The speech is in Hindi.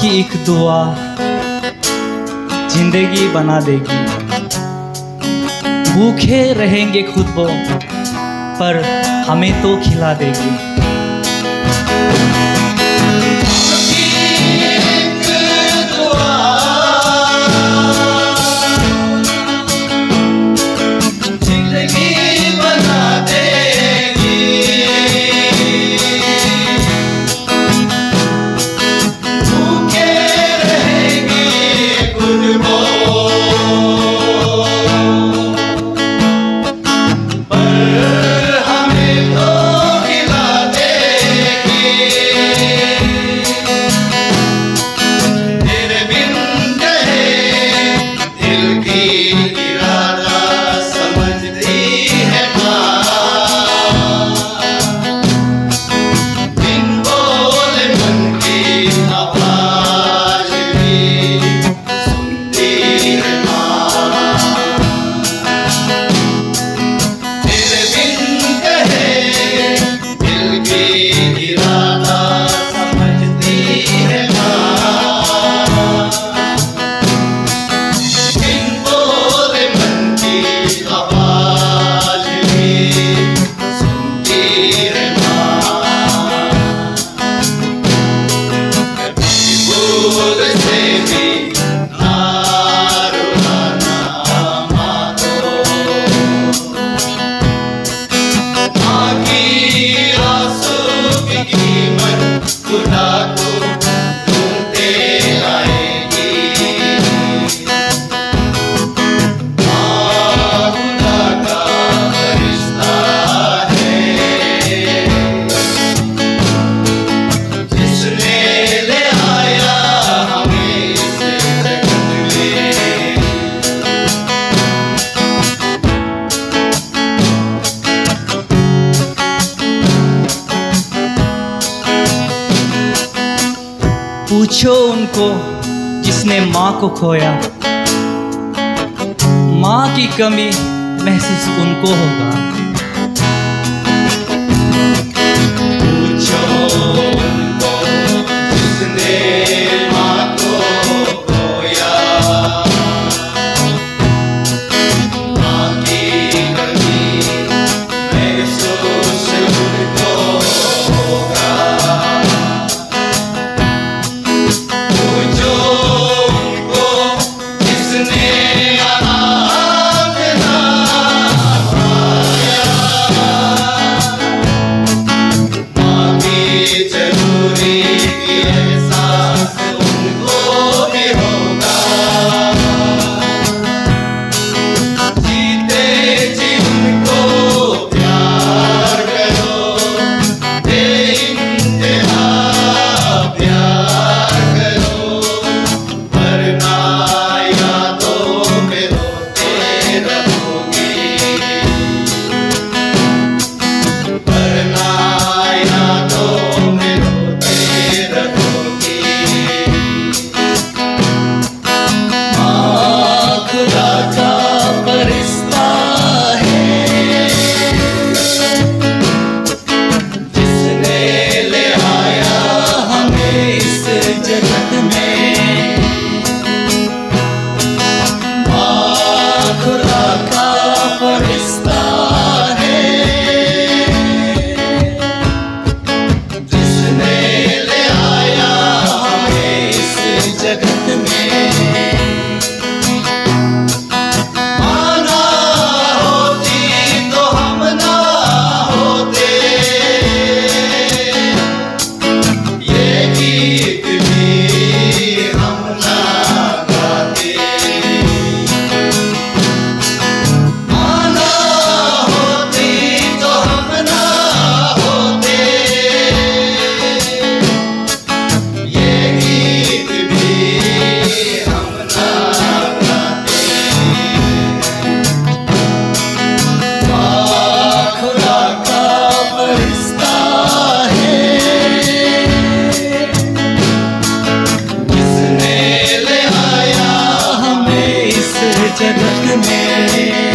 की एक दुआ ज़िंदगी बना देगी। भूखे रहेंगे खुद वो पर हमें तो खिला देगी। you. keep पूछो उनको जिसने माँ को खोया। माँ की कमी महसूस उनको होगा। Yeah. good man